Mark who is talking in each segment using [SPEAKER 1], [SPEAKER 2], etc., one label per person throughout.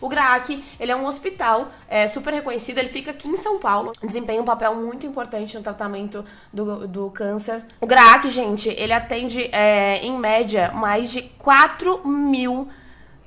[SPEAKER 1] O GRAAC, ele é um hospital é, super reconhecido, ele fica aqui em São Paulo, desempenha um papel muito importante no tratamento do, do câncer. O GRAAC, gente, ele atende, é, em média, mais de 4 mil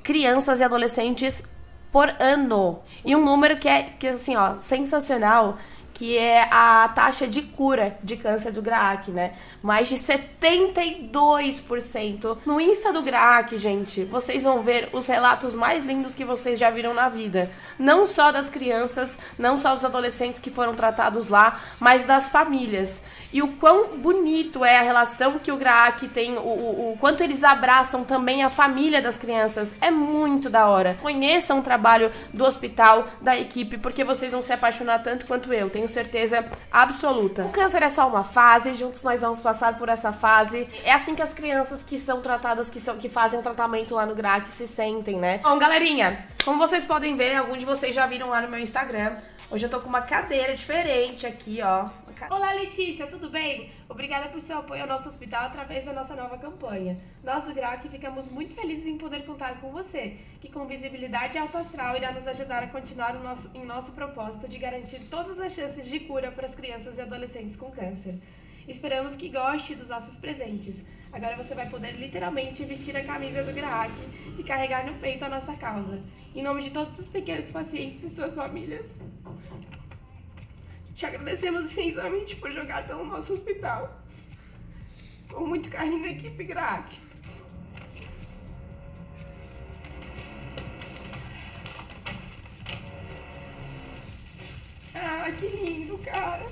[SPEAKER 1] crianças e adolescentes por ano. E um número que é, que, assim, ó, sensacional, que é a taxa de cura de câncer do GRAAC, né? Mais de 72%. No Insta do GRAAC, gente, vocês vão ver os relatos mais lindos que vocês já viram na vida. Não só das crianças, não só dos adolescentes que foram tratados lá, mas das famílias. E o quão bonito é a relação que o GRAAC tem, o, o, o quanto eles abraçam também a família das crianças. É muito da hora. Conheçam o trabalho do hospital, da equipe, porque vocês vão se apaixonar tanto quanto eu. Tenho tenho certeza absoluta. O câncer é só uma fase, juntos nós vamos passar por essa fase. É assim que as crianças que são tratadas, que, são, que fazem o tratamento lá no GRAC se sentem, né? Bom, galerinha, como vocês podem ver, alguns de vocês já viram lá no meu Instagram, hoje eu tô com uma cadeira diferente aqui, ó. Olá, Letícia, tudo bem? Obrigada por seu apoio ao nosso hospital através da nossa nova campanha. Nós do GRAC ficamos muito felizes em poder contar com você, que com visibilidade alto astral irá nos ajudar a continuar nosso, em nosso propósito de garantir todas as chances de cura para as crianças e adolescentes com câncer. Esperamos que goste dos nossos presentes. Agora você vai poder literalmente vestir a camisa do GRAAC e carregar no peito a nossa causa. Em nome de todos os pequenos pacientes e suas famílias, te agradecemos imensamente por jogar pelo nosso hospital. Com muito carinho, equipe GRAC. Ah, que lindo, cara.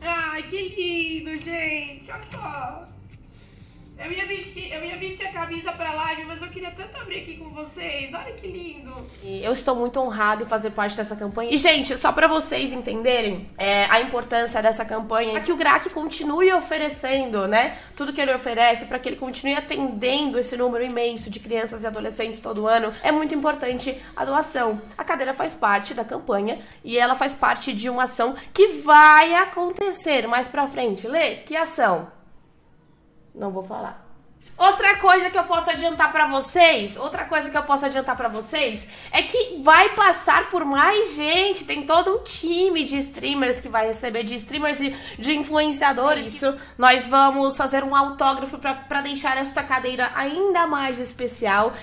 [SPEAKER 1] Ai, que lindo, gente. Olha só. Eu ia vestir, eu ia vestir a camisa pra live, mas eu queria tanto abrir aqui com vocês. Olha que lindo. Eu estou muito honrada em fazer parte dessa campanha. E, gente, só pra vocês entenderem é, a importância dessa campanha, para que o GRAC continue oferecendo, né, tudo que ele oferece, para que ele continue atendendo esse número imenso de crianças e adolescentes todo ano, é muito importante a doação. A cadeira faz parte da campanha e ela faz parte de uma ação que vai acontecer mais pra frente. Lê, que ação? Não vou falar. Outra coisa que eu posso adiantar para vocês, outra coisa que eu posso adiantar para vocês é que vai passar por mais gente, tem todo um time de streamers que vai receber, de streamers e de influenciadores. Isso, nós vamos fazer um autógrafo para deixar esta cadeira ainda mais especial.